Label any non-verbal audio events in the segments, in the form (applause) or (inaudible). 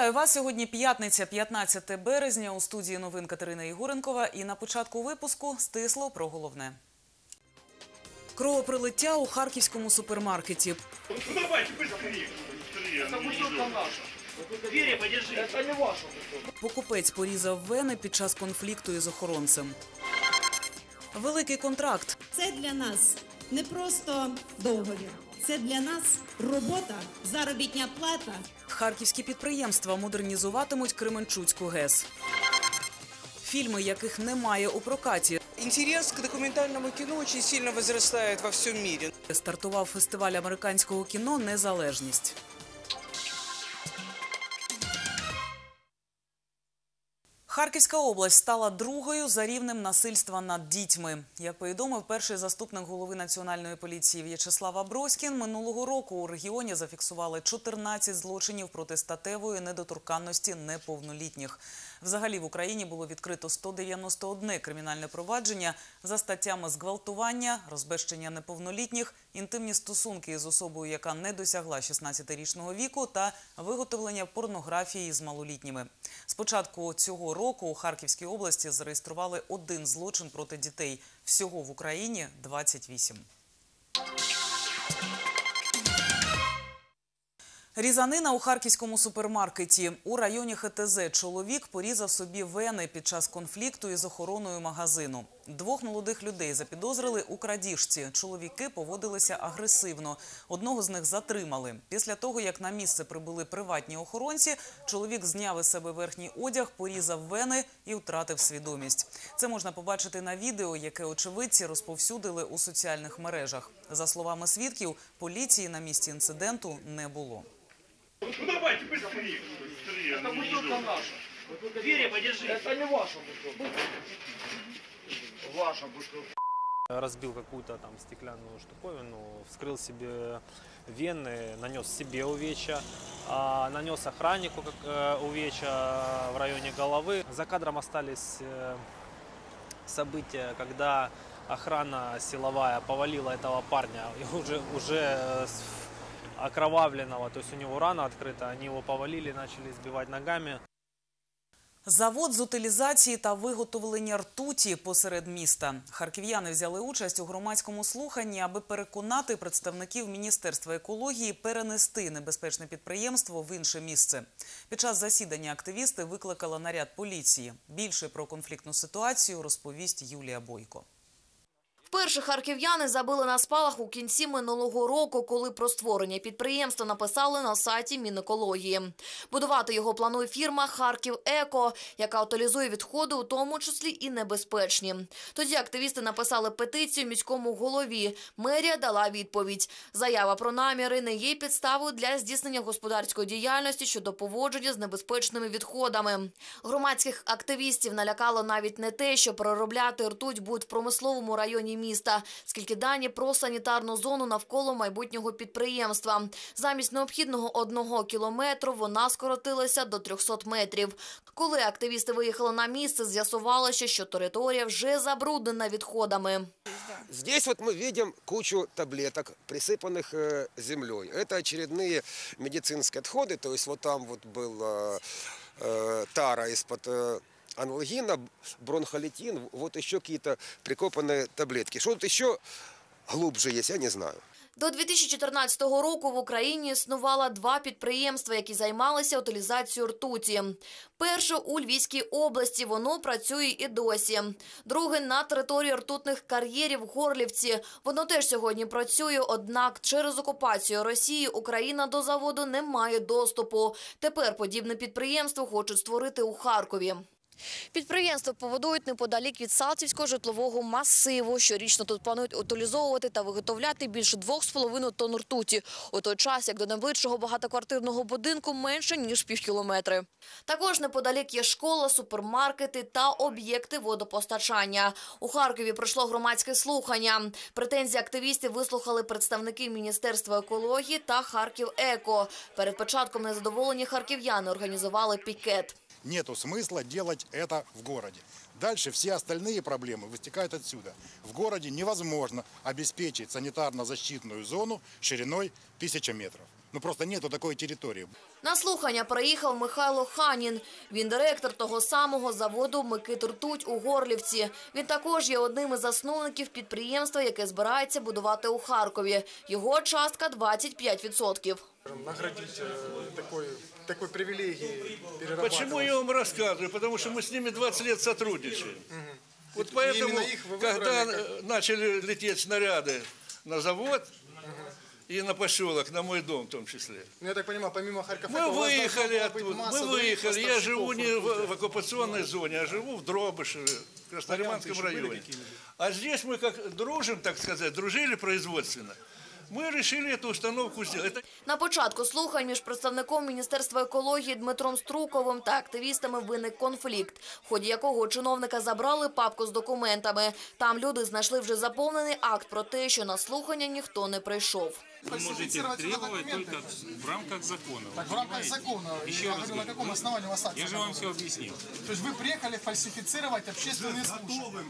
Вітаю вас сьогодні. П'ятниця, 15 березня. У студії новин Катерина Ігоренкова. І на початку випуску стисло про головне. Кровоприлиття у харківському супермаркеті. Ну давайте быстрее. Быстрее. Это ну, бутылка идём. наша. Двери подержи. Это не ваша бутылка. Покупець порізав вени під час конфлікту із охоронцем. Великий контракт. Це для нас не просто договір, це для нас робота, заробітня плата. Харківські підприємства модернізуватимуть Кременчуцьку ГЕС. Фільми, яких немає у прокаті. Інтерес к документальному кіно дуже сильно возрастает во всьому світі. Стартував фестиваль американського кіно Незалежність. Харківська область стала другою за рівнем насильства над дітьми. Як повідомив перший заступник голови національної поліції В'ячеслав Аброськін, минулого року у регіоні зафіксували 14 злочинів проти статевої недоторканності неповнолітніх. Взагалі в Україні було відкрито 191 кримінальне провадження за статтями зґвалтування, розбещення неповнолітніх, інтимні стосунки із особою, яка не досягла 16-річного віку, та виготовлення порнографії з малолітніми. З початку цього року у Харківській області зареєстрували один злочин проти дітей. Всього в Україні 28. Різанина у харківському супермаркеті. У районі ХТЗ чоловік порізав собі вени під час конфлікту із охороною магазину. Двох молодих людей запідозрили у крадіжці. Чоловіки поводилися агресивно. Одного з них затримали. Після того, як на місце прибули приватні охоронці, чоловік зняв із себе верхній одяг, порізав вени і втратив свідомість. Це можна побачити на відео, яке очевидці розповсюдили у соціальних мережах. За словами свідків, поліції на місці інциденту не було. Ну давайте быстрее. Быстрее. Это ну, бутылка наша. Двери подержи. Это не ваша бутылка. Ваша бутылка. разбил какую-то там стеклянную штуковину, вскрыл себе вены, нанес себе увечья, а нанес охраннику как, э, увечья в районе головы. За кадром остались э, события, когда охрана силовая повалила этого парня, и уже, уже окровавленного, то есть у него рана открыта, они его повалили, начали избивать ногами. Завод з утилізації та виготовлення ртуті посеред міста. Харків'яни взяли участь у громадському слуханні, аби переконати представників Міністерства екології перенести небезпечне підприємство в інше місце. Під час засідання активісти викликали наряд поліції. Більше про конфліктну ситуацію розповість Юлія Бойко. Вперше харків'яни забили на спалах у кінці минулого року, коли про створення підприємства написали на сайті Мінекології. Будувати його планує фірма «Харків Еко», яка утилізує відходи, у тому числі і небезпечні. Тоді активісти написали петицію міському голові. Мерія дала відповідь. Заява про наміри не є підставою для здійснення господарської діяльності щодо поводження з небезпечними відходами. Громадських активістів налякало навіть не те, що переробляти ртуть будуть в промисловому районі міста, скільки дані про санітарну зону навколо майбутнього підприємства. Замість необхідного одного кілометру вона скоротилася до 300 метрів. Коли активісти виїхали на місце, з'ясувалося, що територія вже забруднена відходами. Здесь вот мы видим кучу таблеток, присыпанных э, землей. Это очередные медицинские отходы, то есть вот там вот был э, э, тара из-под э, анальгина, бронхолитин, вот еще какие-то прикопанные таблетки. Что тут еще глубже есть, я не знаю. До 2014 року в Україні існувало два підприємства, які займалися утилізацією ртуті. Перше у Львівській області, воно працює і досі. Друге на території ртутних кар'єрів в Горлівці. Воно теж сьогодні працює, однак через окупацію Росії Україна до заводу не має доступу. Тепер подібне підприємство хочуть створити у Харкові. Підприємство побудують неподалік від Салтівського житлового масиву. Щорічно тут планують утилізовувати та виготовляти більше 2,5 тонн ртуті. У той час, як до найближчого багатоквартирного будинку менше, ніж півкілометри. Також неподалік є школа, супермаркети та об'єкти водопостачання. У Харкові пройшло громадське слухання. Претензії активістів вислухали представники Міністерства екології та Харків Еко. Перед початком незадоволені харків'яни організували пікет. Нету смысла делать это в городе. Дальше все остальные проблемы вытекают отсюда. В городе невозможно обеспечить санитарно-защитную зону шириной 1000 метров. Ну просто нету такой территории. На слухання приїхав Михайло Ханін. Він директор того самого заводу Микит Ртуть у Горлівці. Він також є одним із засновників підприємства, яке збирається будувати у Харкові. Його частка 25%. наградить э, такой, такой привилегией перерабатывать. Почему я вам рассказываю? Потому что мы с ними 20 лет сотрудничаем. Вот поэтому, именно их вы когда выбрали э, начали лететь снаряды на завод и на поселок, на мой дом в том числе, Ну, я так понимаю, помимо Харькова, мы выехали оттуда, мы выехали. Я живу не в, в оккупационной зоне, а живу в Дробыше, Краснолиманском районе. А здесь мы как дружим, так сказать, дружили производственно. Мы решили эту установку сделать. Это На початку слухань між представником Міністерства екології Дмитром Струковим та активістами виник конфлікт, в ході якого у чиновника забрали папку з документами. Там люди знайшли вже заповнений акт про те, що на слухання ніхто не прийшов. Вы можете требовать только в рамках закона. Так, в рамках закона. Еще я раз говорю, на говорю, каком вы- основании у вас акция? Я же вам все такая? объяснил. То есть вы приехали фальсифицировать общественные слушания.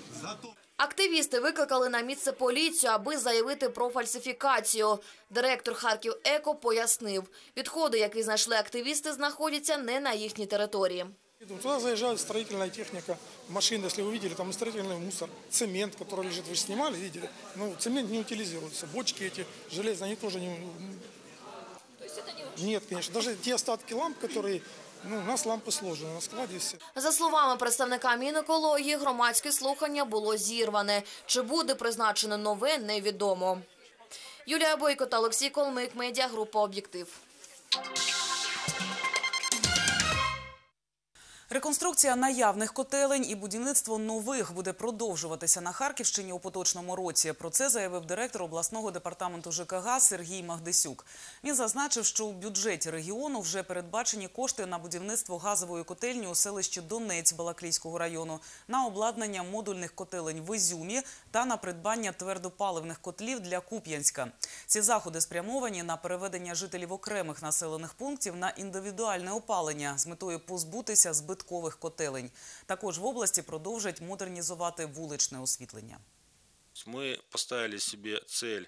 Активісти викликали на місце поліцію, аби заявити про фальсифікацію. Директор Харків Еко пояснив, відходи, які знайшли активісти, знаходяться не на їхній території. Туда заезжает строительная техника, машины, если вы видели, там и строительный мусор, цемент, который лежит, вы же снимали, видели? Ну, цемент не утилизируется, бочки эти железные, они тоже не... Нет, конечно, даже те остатки ламп, которые, ну, у нас лампи сложені на складі. Всі. За словами представника Мінекології, громадське слухання було зірване. Чи буде призначено нове, невідомо. Юлія Бойко та Олексій Колмик, медіагрупа «Об'єктив». Реконструкція наявних котелень і будівництво нових буде продовжуватися на Харківщині у поточному році. Про це заявив директор обласного департаменту ЖКГ Сергій Магдисюк. Він зазначив, що у бюджеті регіону вже передбачені кошти на будівництво газової котельні у селищі Донець Балаклійського району, на обладнання модульних котелень в Ізюмі та на придбання твердопаливних котлів для Куп'янська. Ці заходи спрямовані на переведення жителів окремих населених пунктів на індивідуальне опалення з метою позбутися збиткових котелень. Також в області продовжать модернізувати вуличне освітлення. Мы поставили себе цель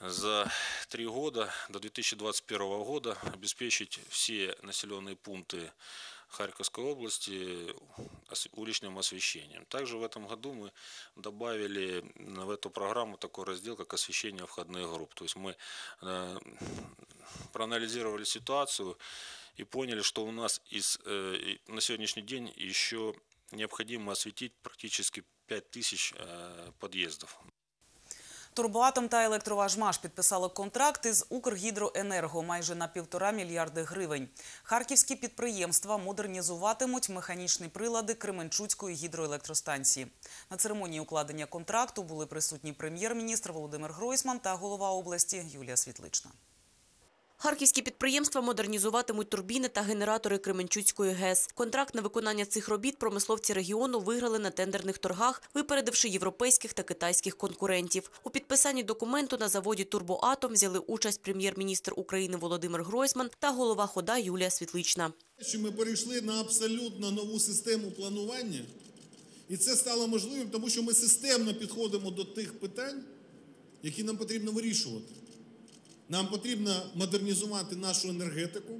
за три года, до 2021 года, обеспечить все населенные пункты Харьковской области ос- уличным освещением. Также в этом году мы добавили в эту программу такой раздел, как освещение входных групп. То есть мы э, проанализировали ситуацию и поняли, что у нас из, э, и на сегодняшний день еще необходимо осветить практически 5000 э, подъездов. Турбоатом та електроважмаш підписали контракт із Укргідроенерго майже на півтора мільярди гривень. Харківські підприємства модернізуватимуть механічні прилади Кременчуцької гідроелектростанції. На церемонії укладення контракту були присутні прем'єр-міністр Володимир Гройсман та голова області Юлія Світлична. Харківські підприємства модернізуватимуть турбіни та генератори Кременчуцької ГЕС. Контракт на виконання цих робіт промисловці регіону виграли на тендерних торгах, випередивши європейських та китайських конкурентів. У підписанні документу на заводі «Турбоатом» взяли участь прем'єр-міністр України Володимир Гройсман та голова ХОДА Юлія Світлична. що ми перейшли на абсолютно нову систему планування, і це стало можливим, тому що ми системно підходимо до тих питань, які нам потрібно вирішувати. Нам потрібно модернізувати нашу енергетику.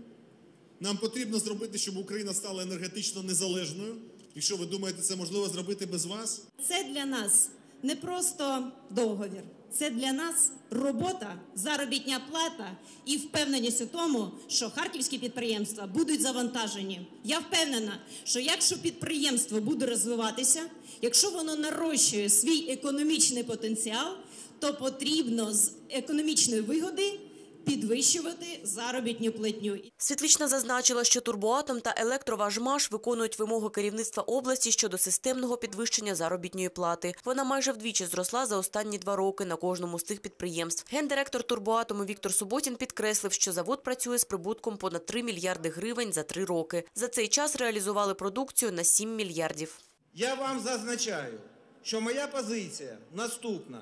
Нам потрібно зробити, щоб Україна стала енергетично незалежною. І що ви думаєте, це можливо зробити без вас? Це для нас не просто договір, це для нас робота, заробітня плата і впевненість у тому, що харківські підприємства будуть завантажені. Я впевнена, що якщо підприємство буде розвиватися, якщо воно нарощує свій економічний потенціал, то потрібно з економічної вигоди підвищувати заробітну платню. Світлична зазначила, що «Турбоатом» та «Електроважмаш» виконують вимоги керівництва області щодо системного підвищення заробітної плати. Вона майже вдвічі зросла за останні два роки на кожному з цих підприємств. Гендиректор «Турбоатому» Віктор Суботін підкреслив, що завод працює з прибутком понад 3 мільярди гривень за три роки. За цей час реалізували продукцію на 7 мільярдів. Я вам зазначаю, що моя позиція наступна.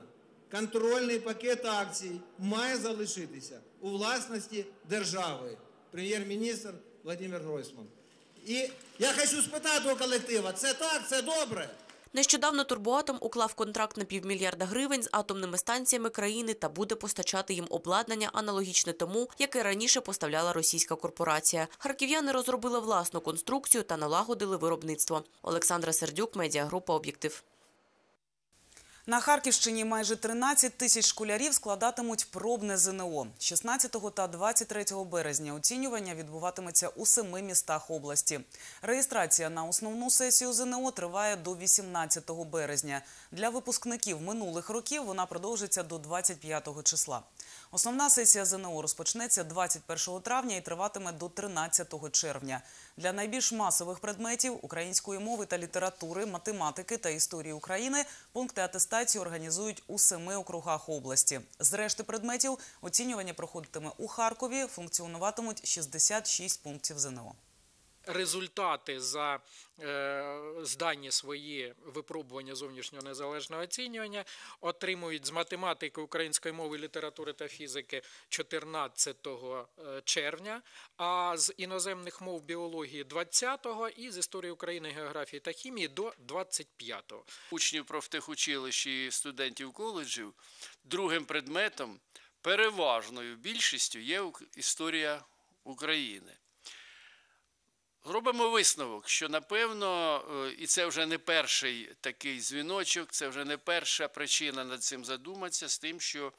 Контрольний пакет акцій має залишитися у власності держави. Прем'єр-міністр Владимир Гройсман. І я хочу спитати у колектива, це так, це добре? Нещодавно Турбоатом уклав контракт на півмільярда гривень з атомними станціями країни та буде постачати їм обладнання аналогічне тому, яке раніше поставляла російська корпорація. Харків'яни розробили власну конструкцію та налагодили виробництво. Олександра Сердюк, медіагрупа Об'єктив. На Харківщині майже 13 тисяч школярів складатимуть пробне ЗНО. 16 та 23 березня оцінювання відбуватиметься у семи містах області. Реєстрація на основну сесію ЗНО триває до 18 березня. Для випускників минулих років вона продовжиться до 25 числа. Основна сесія ЗНО розпочнеться 21 травня і триватиме до 13 червня. Для найбільш масових предметів української мови та літератури, математики та історії України пункти атестації організують у семи округах області. З решти предметів оцінювання проходитиме у Харкові, функціонуватимуть 66 пунктів ЗНО. Результати за е, здані свої випробування зовнішнього незалежного оцінювання отримують з математики, української мови, літератури та фізики 14 червня, а з іноземних мов біології 20-го і з історії України, географії та хімії до 25-го. учнів профтехучилищ і студентів коледжів другим предметом переважною більшістю є історія України. Робимо висновок, що напевно, е, і це вже не перший такий дзвіночок, це вже не перша причина над цим задуматися з тим, що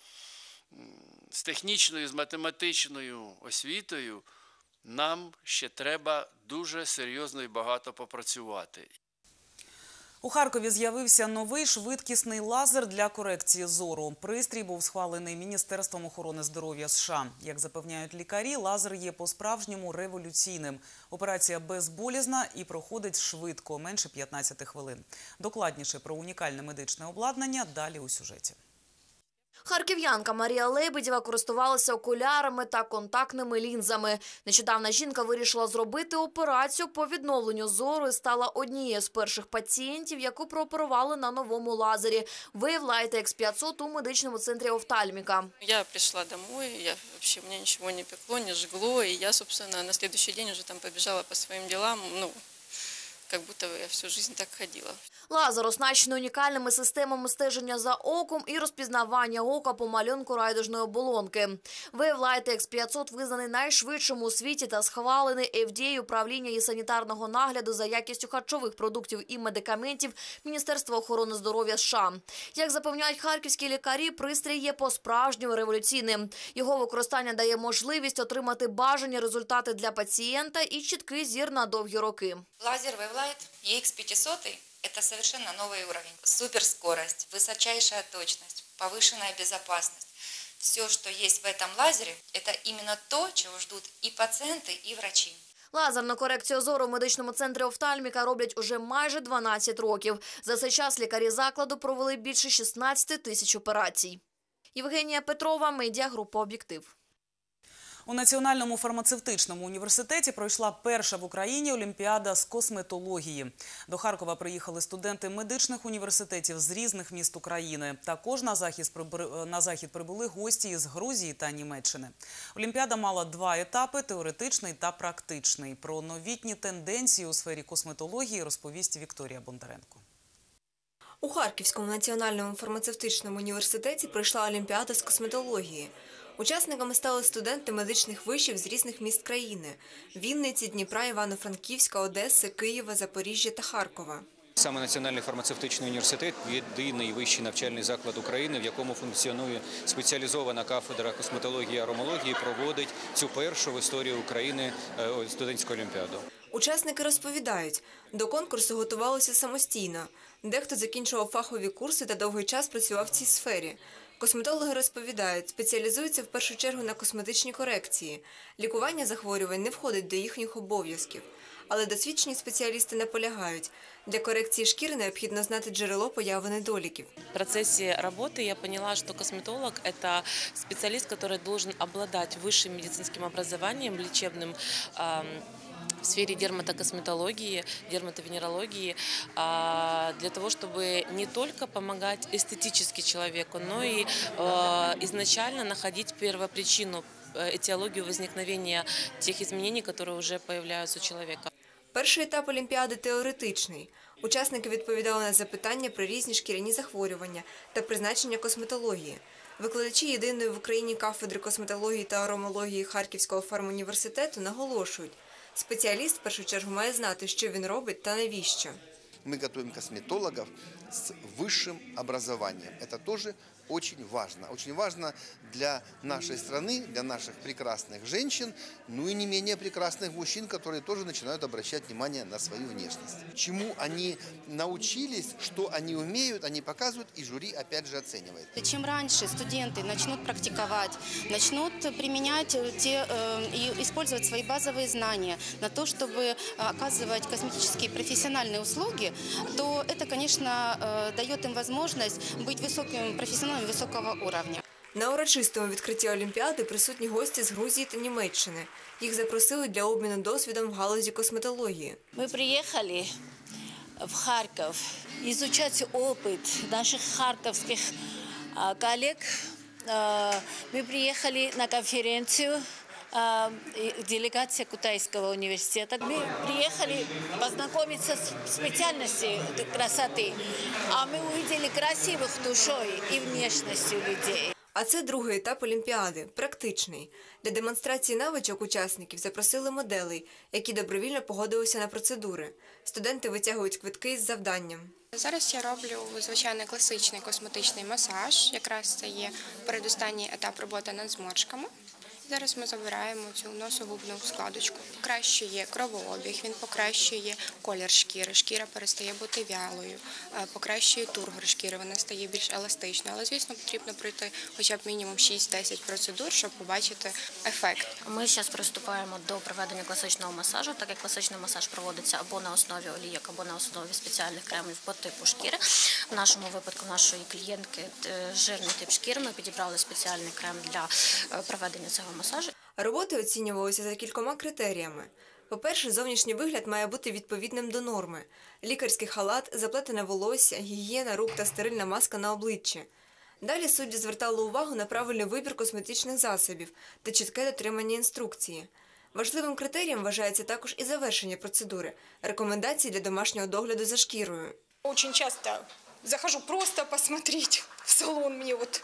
з технічною, з математичною освітою нам ще треба дуже серйозно і багато попрацювати. У Харкові з'явився новий швидкісний лазер для корекції зору. Пристрій був схвалений Міністерством охорони здоров'я США. Як запевняють лікарі, лазер є по-справжньому революційним. Операція безболізна і проходить швидко, менше 15 хвилин. Докладніше про унікальне медичне обладнання далі у сюжеті. Харків'янка Марія Лебедєва користувалася окулярами та контактними лінзами. Нещодавно жінка вирішила зробити операцію по відновленню зору і стала однією з перших пацієнтів, яку прооперували на новому лазері. Wave X 500 у медичному центрі офтальміка. Я пришла домой, я вообще, ничего не пекло, не жгло, и я, собственно, на следующий день уже там побежала по своим делам, ну, как будто я всю жизнь так ходила. Лазер оснащений унікальними системами стеження за оком і розпізнавання ока по малюнку райдужної оболонки. Wavelight X500 визнаний найшвидшим у світі та схвалений FDA управління і санітарного нагляду за якістю харчових продуктів і медикаментів Міністерства охорони здоров'я США. Як запевняють харківські лікарі, пристрій є по-справжньому революційним. Його використання дає можливість отримати бажані результати для пацієнта і чіткий зір на довгі роки. Лазер Wavelight EX500 – это совершенно новый уровень. Суперскорость, высочайшая точность, повышенная безопасность. Все, что есть в этом лазере, это именно то, чего ждут и пациенты, и врачи. Лазерну корекцію зору в медичному центрі офтальміка роблять уже майже 12 років. За цей час лікарі закладу провели більше 16 тисяч операцій. Євгенія Петрова, медіагрупа «Об'єктив». У Національному фармацевтичному університеті пройшла перша в Україні олімпіада з косметології. До Харкова приїхали студенти медичних університетів з різних міст України. Також на захід, захід прибули гості із Грузії та Німеччини. Олімпіада мала два етапи: теоретичний та практичний. Про новітні тенденції у сфері косметології розповість Вікторія Бондаренко. У Харківському національному фармацевтичному університеті пройшла Олімпіада з косметології. Учасниками стали студенти медичних вишів з різних міст країни – Вінниці, Дніпра, Івано-Франківська, Одеси, Києва, Запоріжжя та Харкова. Саме Національний фармацевтичний університет єдиний вищий навчальний заклад України, в якому функціонує спеціалізована кафедра косметології і аромології, проводить цю першу в історії України е, студентську олімпіаду. Учасники розповідають, до конкурсу готувалися самостійно. Дехто закінчував фахові курси та довгий час працював в цій сфері. Косметологи розповідають, спеціалізуються в першу чергу на косметичній корекції. Лікування захворювань не входить до їхніх обов'язків. Але досвідчені спеціалісти наполягають, для корекції шкіри необхідно знати джерело появи недоліків. В процессе работы я поняла, что косметолог – это специалист, который должен обладать высшим медицинским образованием, лечебным ам, в сфере дерматокосметологии, дерматовенерологии, а, для того, чтобы не только помогать эстетически человеку, но и а, изначально находить первопричину, э, этиологию возникновения тех изменений, которые уже появляются у человека. Перший етап Олімпіади теоретичний. Учасники відповідали на запитання про різні шкіряні захворювання та призначення косметології. Викладачі єдиної в Україні кафедри косметології та аромології Харківського фармуніверситету наголошують, спеціаліст в першу чергу має знати, що він робить та навіщо. Мы готовим косметологов с высшим образованием. Это тоже очень важно. Очень важно для нашей страны, для наших прекрасных женщин, ну и не менее прекрасных мужчин, которые тоже начинают обращать внимание на свою внешность. Чему они научились, что они умеют, они показывают, и жюри опять же оценивает. Чем раньше студенты начнут практиковать, начнут применять те, э, и использовать свои базовые знания на то, чтобы оказывать косметические профессиональные услуги, то это, конечно, э, дает им возможность быть высоким профессионалом высокого уровня. На урочистому відкритті Олімпіади присутні гості з Грузії та Німеччини. Їх запросили для обміну досвідом в галузі косметології. Мы приехали в Харьков изучать опыт наших харьковских а, коллег. А, Мы приехали на конференцию а, и делегация Кутайского университета. Мы приехали познакомиться с специальностью красоты, а мы увидели красивых душой и внешностью людей. А це другий етап Олімпіади практичний. Для демонстрації навичок учасників запросили моделей, які добровільно погодилися на процедури. Студенти витягують квитки із завданням. Зараз я роблю звичайний класичний косметичний масаж. Якраз це є передостанній етап роботи над зморшками. Зараз ми забираємо цю носогубну складочку. Покращує кровообіг, він покращує колір шкіри. Шкіра перестає бути вялою, е, покращує тургор шкіри, вона стає більш еластичною. Але звісно, потрібно пройти хоча б мінімум 6-10 процедур, щоб побачити ефект. Ми зараз приступаємо до проведення класичного масажу, так як класичний масаж проводиться або на основі олійок, або на основі спеціальних кремів по типу шкіри. В нашому випадку нашої клієнтки е, жирний тип шкіри. Ми підібрали спеціальний крем для е, проведення цього масажу. Роботи оцінювалися за кількома критеріями. По-перше, зовнішній вигляд має бути відповідним до норми: лікарський халат, заплетене волосся, гігієна рук та стерильна маска на обличчі. Далі судді звертали увагу на правильний вибір косметичних засобів та чітке дотримання інструкції. Важливим критерієм вважається також і завершення процедури, рекомендації для домашнього догляду за шкірою. Очень часто захожу просто посмотреть в салон, мне вот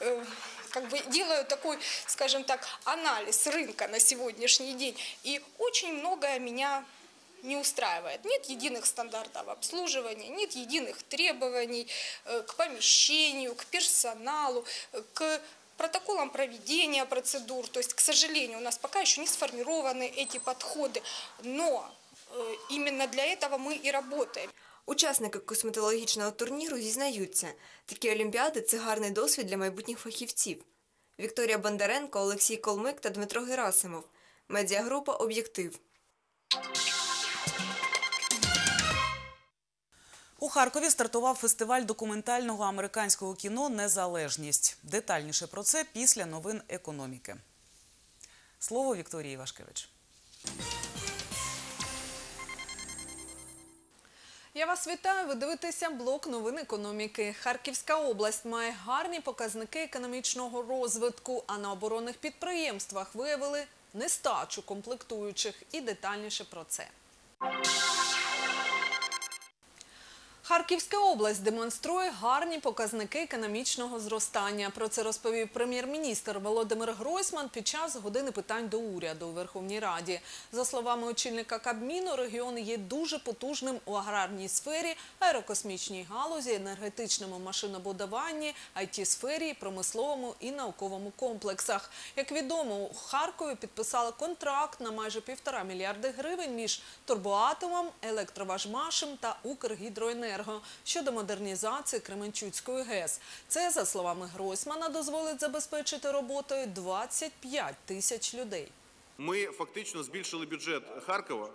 э, как бы делаю такой, скажем так, анализ рынка на сегодняшний день. И очень многое меня не устраивает. Нет единых стандартов обслуживания, нет единых требований э, к помещению, к персоналу, э, к протоколам проведения процедур. То есть, к сожалению, у нас пока еще не сформированы эти подходы. Но э, именно для этого мы и работаем. Учасники косметологічного турніру зізнаються, такі олімпіади це гарний досвід для майбутніх фахівців. Вікторія Бондаренко, Олексій Колмик та Дмитро Герасимов. Медіагрупа Об'єктив. У Харкові стартував фестиваль документального американського кіно Незалежність. Детальніше про це після новин економіки. Слово Вікторії Вашкевич. Я вас вітаю. Ви дивитеся блок новин економіки. Харківська область має гарні показники економічного розвитку, а на оборонних підприємствах виявили нестачу комплектуючих. І детальніше про це. Харківська область демонструє гарні показники економічного зростання. Про це розповів прем'єр-міністр Володимир Гройсман під час години питань до уряду у Верховній Раді. За словами очільника Кабміну, регіон є дуже потужним у аграрній сфері, аерокосмічній галузі, енергетичному машинобудуванні, IT-сфері, промисловому і науковому комплексах. Як відомо, у Харкові підписали контракт на майже півтора мільярди гривень між Турбоатомом, Електроважмашем та Укргідроенерго щодо модернізації Кременчуцької ГЕС. Це, за словами Гройсмана, дозволить забезпечити роботою 25 тисяч людей. Ми фактично збільшили бюджет Харкова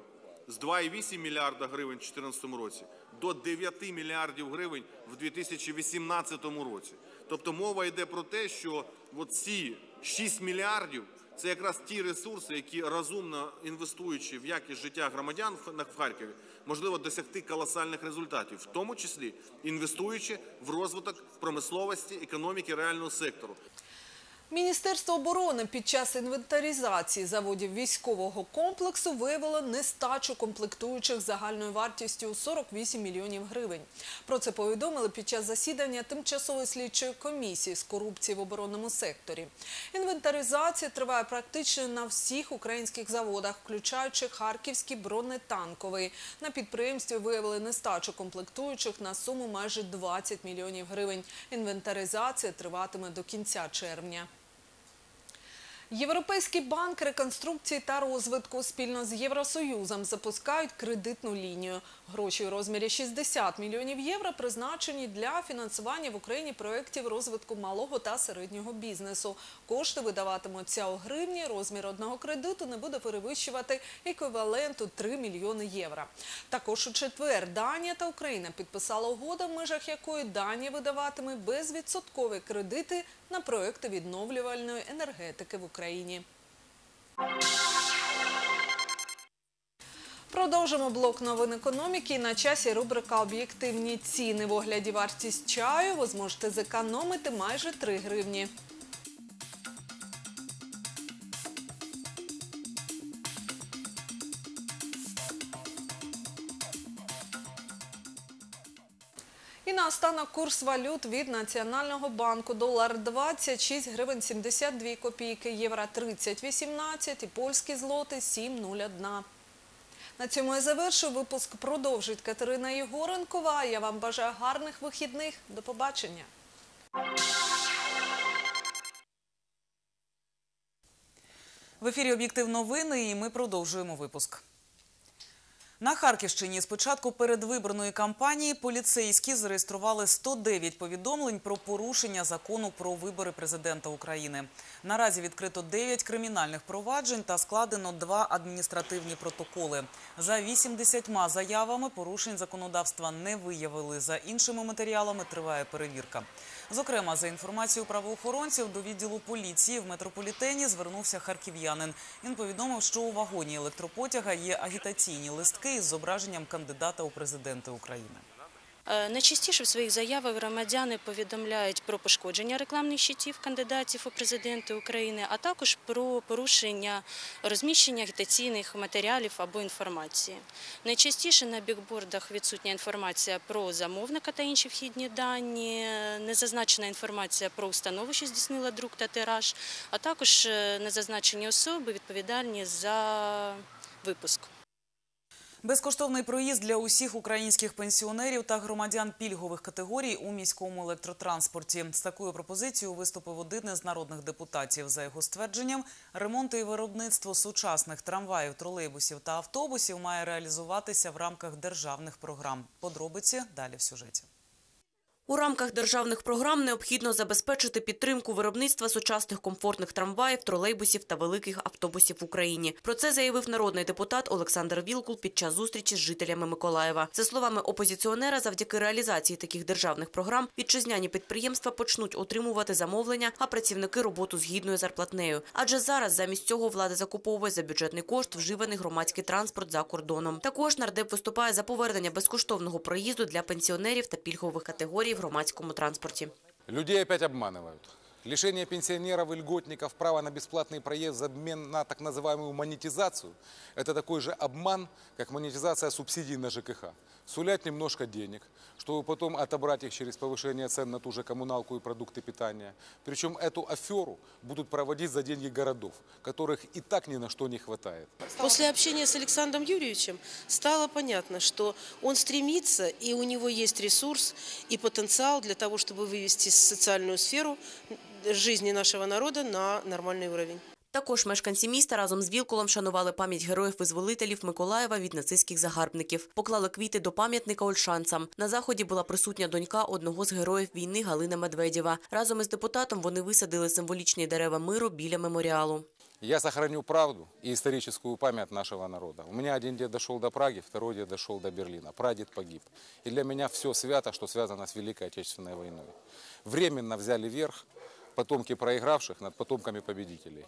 з 2,8 мільярда гривень у 2014 році до 9 мільярдів гривень в 2018 році. Тобто мова йде про те, що от ці 6 мільярдів це якраз ті ресурси, які розумно інвестуючи в якість життя громадян в Харкові, можливо досягти колосальних результатів, в тому числі інвестуючи в розвиток промисловості, економіки реального сектору. Міністерство оборони під час інвентаризації заводів військового комплексу виявило нестачу комплектуючих загальною вартістю у 48 мільйонів гривень. Про це повідомили під час засідання тимчасової слідчої комісії з корупції в оборонному секторі. Інвентаризація триває практично на всіх українських заводах, включаючи Харківський бронетанковий. На підприємстві виявили нестачу комплектуючих на суму майже 20 мільйонів гривень. Інвентаризація триватиме до кінця червня. Європейський банк реконструкції та розвитку спільно з Євросоюзом запускають кредитну лінію. Гроші у розмірі 60 мільйонів євро призначені для фінансування в Україні проєктів розвитку малого та середнього бізнесу. Кошти видаватимуться у гривні. Розмір одного кредиту не буде перевищувати еквіваленту 3 мільйони євро. Також у четвер Данія та Україна підписали угоду, в межах якої Данія видаватиме безвідсоткові кредити на проекти відновлювальної енергетики в Україні. Продовжимо блок новин економіки. На часі рубрика Об'єктивні ціни в огляді вартість чаю. Ви зможете зекономити майже 3 гривні. Наостанок курс валют від Національного банку. Долар 26 гривень 72 копійки, євро 30,18 і польські злоти 7,01. На цьому я завершую. Випуск продовжить Катерина Єгоренкова. Я вам бажаю гарних вихідних. До побачення. В ефірі Об'єктив новини і ми продовжуємо випуск. На Харківщині з початку передвиборної кампанії поліцейські зареєстрували 109 повідомлень про порушення закону про вибори президента України. Наразі відкрито 9 кримінальних проваджень та складено 2 адміністративні протоколи. За 80 заявами порушень законодавства не виявили. За іншими матеріалами триває перевірка. Зокрема, за інформацією правоохоронців, до відділу поліції в метрополітені звернувся харків'янин. Він повідомив, що у вагоні електропотяга є агітаційні листки із зображенням кандидата у президенти України. Е, Найчастіше в своїх заявах громадяни повідомляють про пошкодження рекламних щитів кандидатів у президенти України, а також про порушення розміщення агітаційних матеріалів або інформації. Найчастіше на бікбордах відсутня інформація про замовника та інші вхідні дані, не зазначена інформація про установу, що здійснила друк та тираж, а також е, незазначені особи відповідальні за випуск. Безкоштовний проїзд для усіх українських пенсіонерів та громадян пільгових категорій у міському електротранспорті. З такою пропозицією виступив один із народних депутатів. За його ствердженням, ремонт і виробництво сучасних трамваїв, тролейбусів та автобусів має реалізуватися в рамках державних програм. Подробиці далі в сюжеті. У рамках державних програм необхідно забезпечити підтримку виробництва сучасних комфортних трамваїв, тролейбусів та великих автобусів в Україні. Про це заявив народний депутат Олександр Вілкул під час зустрічі з жителями Миколаєва. За словами опозиціонера, завдяки реалізації таких державних програм вітчизняні підприємства почнуть отримувати замовлення, а працівники роботу з гідною зарплатнею. Адже зараз замість цього влада закуповує за бюджетний кошт вживаний громадський транспорт за кордоном. Також нардеп виступає за повернення безкоштовного проїзду для пенсіонерів та пільгових категорій в громадському транспорті. Людей опять обманывают. Лишение пенсионеров и льготников права на бесплатный проезд в обмен на так называемую монетизацию – это такой же обман, как монетизация субсидий на ЖКХ. Сулять немножко денег, чтобы потом отобрать их через повышение цен на ту же коммуналку и продукты питания. Причем эту аферу будут проводить за деньги городов, которых и так ни на что не хватает. После общения с Александром Юрьевичем стало понятно, что он стремится, и у него есть ресурс и потенциал для того, чтобы вывести социальную сферу жизни нашего народа на нормальный уровень. Також мешканці міста разом з Вілкулом шанували пам'ять героїв-визволителів Миколаєва від нацистських загарбників. Поклали квіти до пам'ятника ольшанцам. На заході була присутня донька одного з героїв війни Галина Медведєва. Разом із депутатом вони висадили символічні дерева миру біля меморіалу. Я сохраню правду и историческую память нашего народа. У меня один дед дошел до Праги, второй дед дошел до Берлина. Прадед погиб. И для меня все свято, что связано с Великой Отечественной войной. Временно взяли верх потомки проигравших над потомками победителей.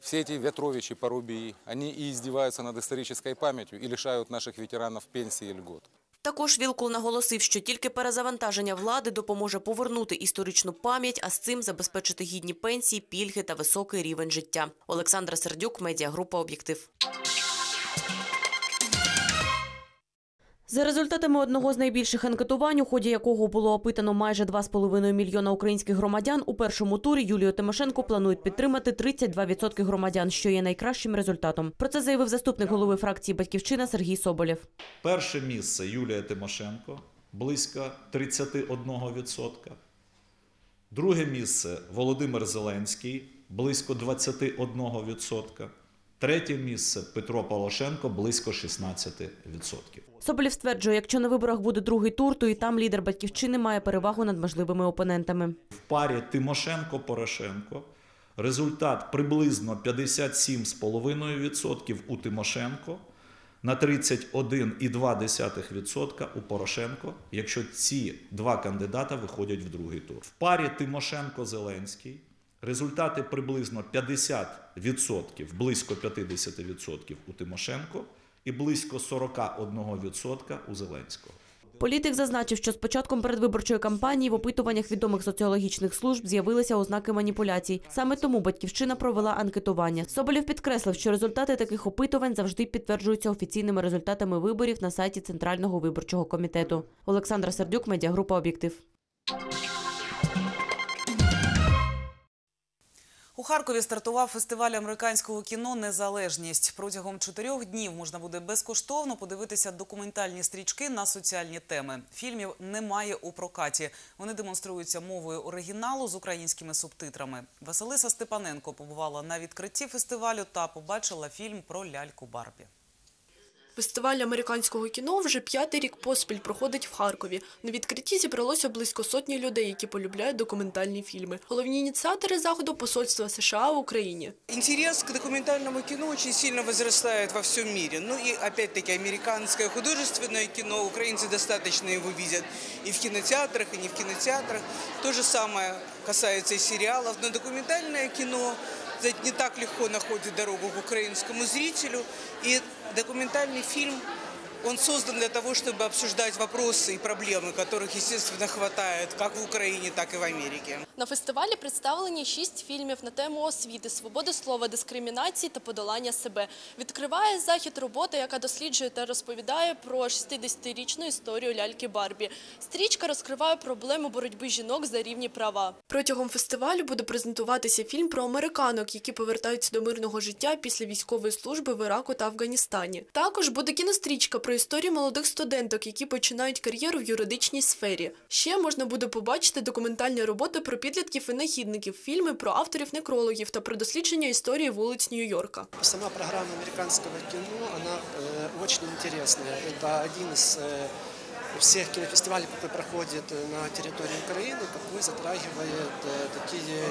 Все эти Ветровичи, Порубии, они и издеваются над исторической памятью и лишают наших ветеранов пенсии и льгот. Також Вілкул наголосив, що тільки перезавантаження влади допоможе повернути історичну пам'ять, а з цим забезпечити гідні пенсії, пільги та високий рівень життя. Олександра Сердюк, медіагрупа «Об'єктив». За результатами одного з найбільших анкетувань, у ході якого було опитано майже 2,5 мільйона українських громадян, у першому турі Юлію Тимошенко планують підтримати 32% громадян, що є найкращим результатом. Про це заявив заступник голови фракції «Батьківщина» Сергій Соболєв. Перше місце Юлія Тимошенко близько 31%. Друге місце Володимир Зеленський близько 21%. Третє місце Петро Порошенко близько 16%. Соболєв стверджує, якщо на виборах буде другий тур, то і там лідер «Батьківщини» має перевагу над можливими опонентами. В парі Тимошенко-Порошенко результат приблизно 57,5% у Тимошенко на 31,2% у Порошенко, якщо ці два кандидата виходять в другий тур. В парі Тимошенко-Зеленський результати приблизно 50%, близько 50% у Тимошенко і близько 41% у Зеленського. Політик зазначив, що з початком передвиборчої кампанії в опитуваннях відомих соціологічних служб з'явилися ознаки маніпуляцій. Саме тому батьківщина провела анкетування. Соболєв підкреслив, що результати таких опитувань завжди підтверджуються офіційними результатами виборів на сайті Центрального виборчого комітету. Олександра Сердюк, медіагрупа Об'єктив. У Харкові стартував фестиваль американського кіно Незалежність. Протягом чотирьох днів можна буде безкоштовно подивитися документальні стрічки на соціальні теми. Фільмів немає у прокаті. Вони демонструються мовою оригіналу з українськими субтитрами. Василиса Степаненко побувала на відкритті фестивалю та побачила фільм про ляльку Барбі. Фестиваль американського кіно вже п'ятий рік поспіль проходить в Харкові. На відкритті зібралося близько сотні людей, які полюбляють документальні фільми. Головні ініціатори заходу посольства США в Україні. Интерес к документальному кино очень сильно возрастает во всем мире. Ну и опять-таки американское художественное кино, украинцы достаточно его видят и в кинотеатрах, и не в кинотеатрах. То же самое касается и сериалов. Но документальное кино знаете, не так легко находит дорогу к украинскому зрителю. И документальный фильм он создан для того, чтобы обсуждать вопросы и проблемы, которых, естественно, хватает как в Украине, так и в Америке. На фестивалі представлені шість фільмів на тему освіти, свободи слова, дискримінації та подолання себе. Відкриває захід робота, яка досліджує та розповідає про 60-річну історію ляльки Барбі. Стрічка розкриває проблему боротьби жінок за рівні права. Протягом фестивалю буде презентуватися фільм про американок, які повертаються до мирного життя після військової служби в Іраку та Афганістані. Також буде кінострічка про історію молодих студенток, які починають кар'єру в юридичній сфері. Ще можна буде побачити документальні роботи про підлітків і нахідників, фільми про авторів некрологів та про дослідження історії вулиць Нью-Йорка. Сама программа американского кино, она э, очень интересная. Это один из э, всех кинофестивалей, который проходит э, на территории Украины, какой затрагивает э, такие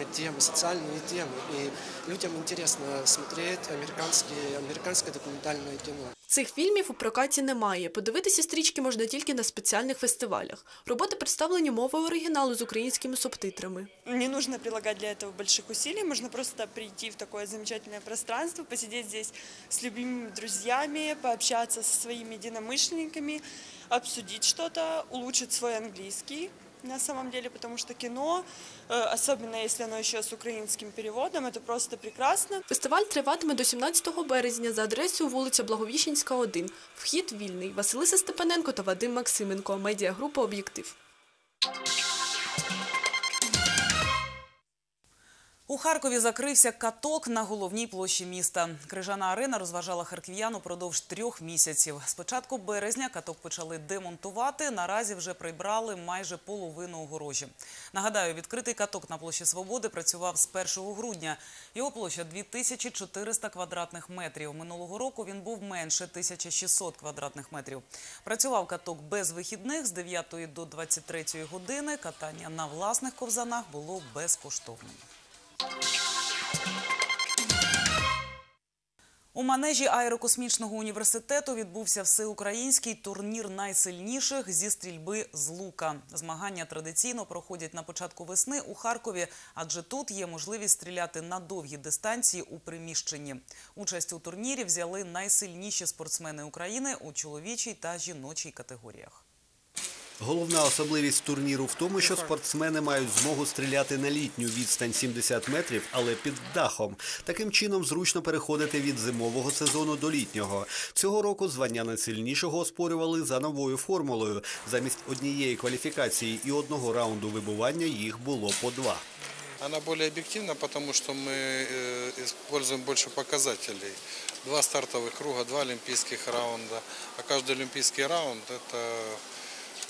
м, темы, социальные темы. И людям интересно смотреть американские, американское документальное кино. Цих фільмів у прокаті немає. Подивитися стрічки можна тільки на спеціальних фестивалях. Роботи представлені мовою оригіналу з українськими субтитрами. Не нужно прилагать для этого больших усилий, можно просто прийти в такое замечательное пространство, посидеть здесь с любимыми друзьями, пообщаться со своими единомышленниками, обсудить что-то, улучшить свой английский на самом деле, потому что кино, э, особенно если оно еще с украинским переводом, это просто прекрасно. Фестиваль триватиме до 17 березня за адресою вулиця Благовіщенська, 1. Вхід вільний. Василиса Степаненко та Вадим Максименко. Медіагрупа «Об'єктив». У Харкові закрився каток на головній площі міста. Крижана арена розважала харків'ян упродовж трьох місяців. З початку березня каток почали демонтувати. Наразі вже прибрали майже половину огорожі. Нагадаю, відкритий каток на площі Свободи працював з 1 грудня. Його площа 2400 квадратних метрів. Минулого року він був менше 1600 квадратних метрів. Працював каток без вихідних з 9 до 23 години. Катання на власних ковзанах було безкоштовним. У манежі аерокосмічного університету відбувся всеукраїнський турнір найсильніших зі стрільби з лука. Змагання традиційно проходять на початку весни у Харкові, адже тут є можливість стріляти на довгі дистанції у приміщенні. Участь у турнірі взяли найсильніші спортсмени України у чоловічій та жіночій категоріях. Головна особливість турніру в тому, що спортсмени мають змогу стріляти на літню відстань 70 метрів, але під дахом. Таким чином зручно переходити від зимового сезону до літнього. Цього року звання найсильнішого оспорювали за новою формулою. Замість однієї кваліфікації і одного раунду вибування їх було по два. Она более объективна, потому что мы э, используем больше показателей. Два стартовых круга, два олимпийских раунда. А каждый олимпийский раунд – это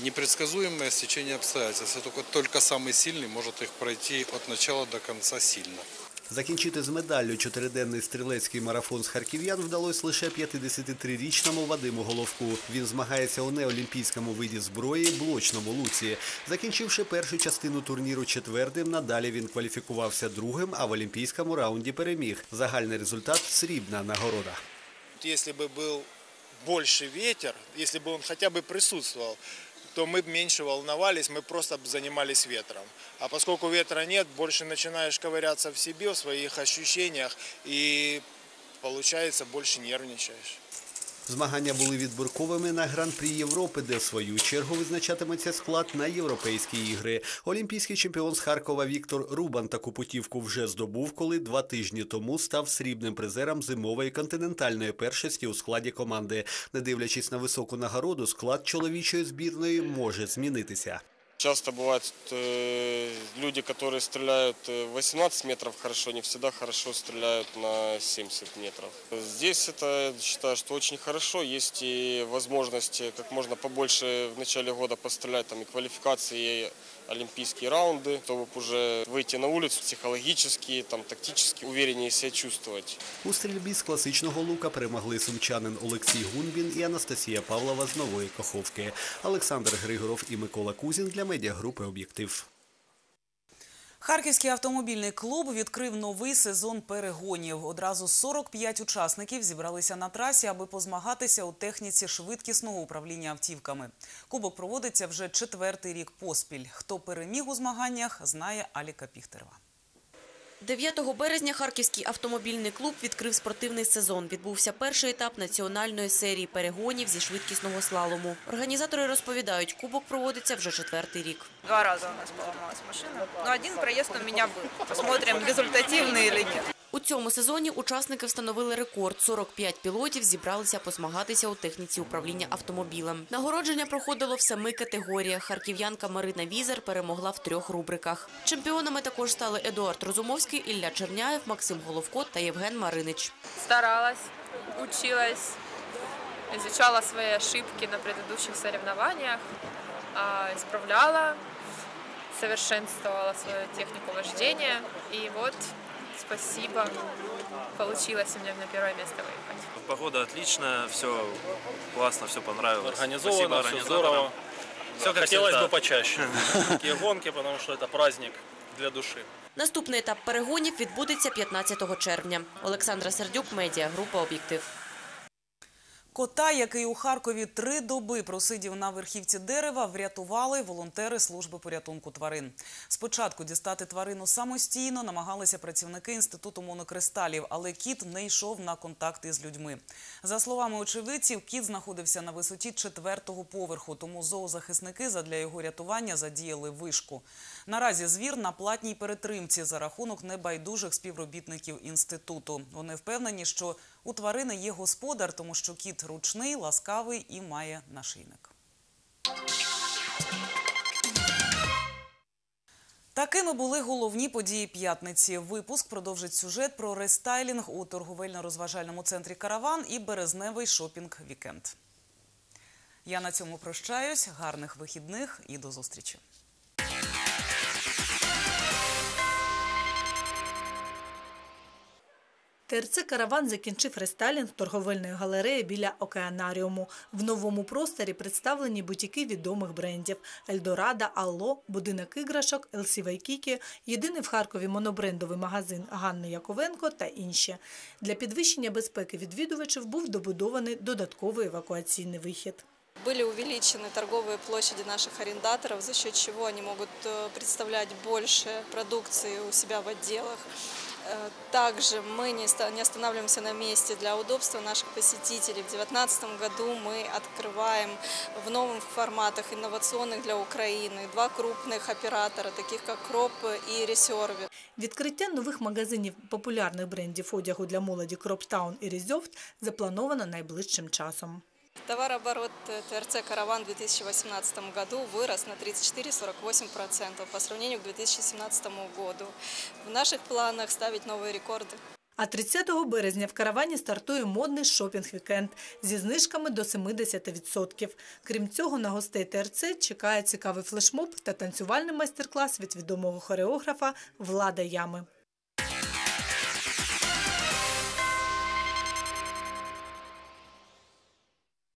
непредсказуемое стечение обстоятельств. И Только, только самый сильный может их пройти от начала до конца сильно. Закінчити з медаллю чотириденний стрілецький марафон з харків'ян вдалося лише 53-річному Вадиму Головку. Він змагається у неолімпійському виді зброї блочному луці. Закінчивши першу частину турніру четвертим, надалі він кваліфікувався другим, а в олімпійському раунді переміг. Загальний результат срібна нагорода. Если бы был больше ветер, если бы он хотя бы присутствовал, то мы меньше волновались, мы просто занимались ветром. А поскольку ветра нет, больше начинаешь ковыряться в себе, в своих ощущениях, и получается больше нервничаешь. Змагання були відбірковими на Гран-прі Європи, де в свою чергу визначатиметься склад на європейські ігри. Олімпійський чемпіон з Харкова Віктор Рубан таку путівку вже здобув, коли два тижні тому став срібним призером зимової континентальної першості у складі команди. Не дивлячись на високу нагороду, склад чоловічої збірної може змінитися. Часто бывают э, люди, которые стреляют э, 18 метров хорошо, не всегда хорошо стреляют на 70 метров. Здесь это, считаю, что очень хорошо. Есть и возможность э, как можно побольше в начале года пострелять, там и квалификации, и олимпийские раунды, чтобы уже выйти на улицу психологически, там, тактически увереннее себя чувствовать. У стрільбі з класичного лука перемогли сумчанин Олексій Гунбін і Анастасія Павлова з Нової Каховки. Олександр Григоров і Микола Кузін для медіагрупи «Об'єктив». Харківський автомобільний клуб відкрив новий сезон перегонів. Одразу 45 учасників зібралися на трасі, аби позмагатися у техніці швидкісного управління автівками. Кубок проводиться вже четвертий рік поспіль. Хто переміг у змаганнях, знає Аліка Піхтерева. 9 березня Харківський автомобільний клуб відкрив спортивний сезон. Відбувся перший етап національної серії перегонів зі швидкісного слалому. Організатори розповідають, кубок проводиться вже четвертий рік. Два рази у нас поламалась машина. Ну, один проїзд у мене був. Посмотрим, результативний чи нет. У цьому сезоні учасники встановили рекорд. 45 пілотів зібралися позмагатися у техніці управління автомобілем. Нагородження проходило в семи категоріях. Харків'янка Марина Візер перемогла в трьох рубриках. Чемпіонами також стали Едуард Розумовський, Ілля Черняєв, Максим Головко та Євген Маринич. старалась, училась, изучала свои ошибки на предыдущих соревнованиях, а, исправляла, совершенствовала свою технику вождения. И вот, спасибо, получилось у меня на первое место выехать. Погода отличная, все классно, все понравилось. Организовано, Спасибо все организаторам. здорово. Все как Хотелось всегда. бы почаще (laughs) такие гонки, потому что это праздник для души. Наступний етап перегонів відбудеться 15 червня. Олександра Сердюк, медіа, група «Об'єктив». Кота, який у Харкові три доби просидів на верхівці дерева, врятували волонтери служби порятунку тварин. Спочатку дістати тварину самостійно намагалися працівники інституту монокристалів, але кіт не йшов на контакти з людьми. За словами очевидців, кіт знаходився на висоті четвертого поверху, тому зоозахисники задля його рятування задіяли вишку. Наразі звір на платній перетримці за рахунок небайдужих співробітників інституту. Вони впевнені, що у тварини є господар, тому що кіт ручний, ласкавий і має нашийник. Такими були головні події п'ятниці. Випуск продовжить сюжет про рестайлінг у торговельно-розважальному центрі Караван і березневий шопінг-вікенд. Я на цьому прощаюсь. Гарних вихідних і до зустрічі. ТРЦ «Караван» закінчив рестайлінг торговельної галереї біля океанаріуму. В новому просторі представлені бутіки відомих брендів – Ельдорада, Алло, будинок іграшок, Елсі Вайкікі, єдиний в Харкові монобрендовий магазин Ганни Яковенко та інші. Для підвищення безпеки відвідувачів був добудований додатковий евакуаційний вихід. Были увеличены торговые площади наших арендаторов, за счет чего они могут э, представлять больше продукции у себя в отделах. Э, Также мы не оста- не останавливаемся на месте для удобства наших посетителей. В 2019 году мы открываем в новых форматах инновационных для Украины два крупных оператора, таких как Кроп и Ресерви. Відкриття нових магазинів популярних брендів одягу для молоді Кроптаун і Різьофт заплановано найближчим часом. Товарооборот э, ТРЦ «Караван» в 2018 году вырос на 34-48% по сравнению к 2017 году. В наших планах ставить новые рекорды. А 30 березня в каравані стартує модний шопінг-вікенд зі знижками до 70%. Крім цього, на гостей ТРЦ чекає цікавий флешмоб та танцювальний майстер-клас від відомого хореографа Влада Ями.